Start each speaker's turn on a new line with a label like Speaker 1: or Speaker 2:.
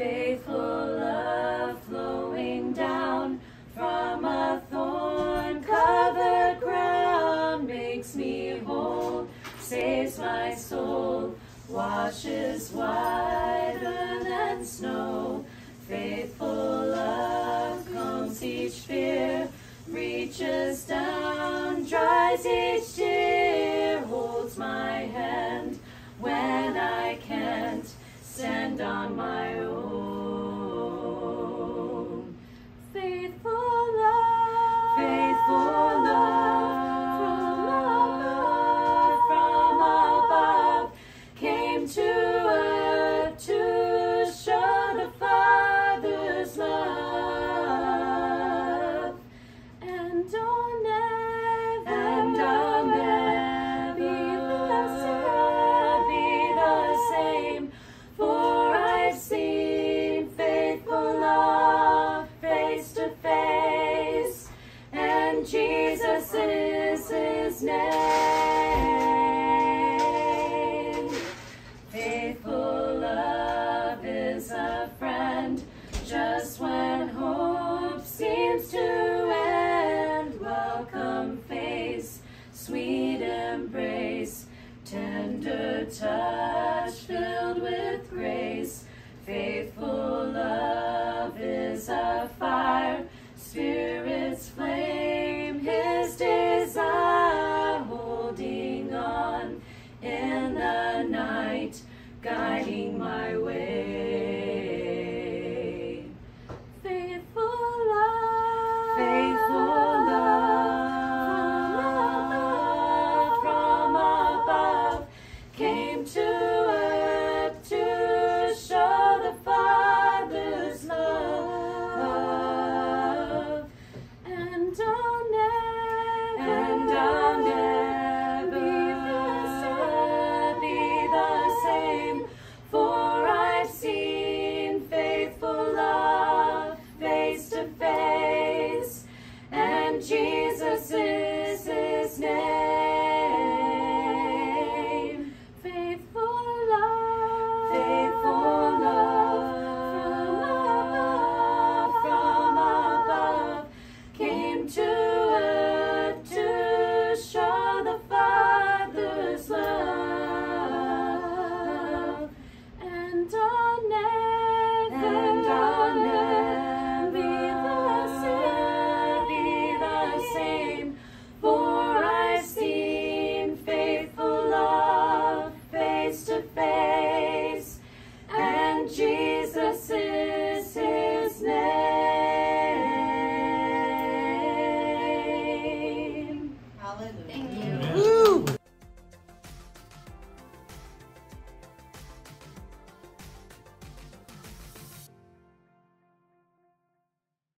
Speaker 1: faithful love flowing down from a thorn covered crown makes me whole, saves my soul, washes whiter than snow. Faithful love calms each fear, reaches down, dries each tear, holds my hand when I can't stand on my own. Faithful love is a friend. Just when hope seems to in the night, guiding my way.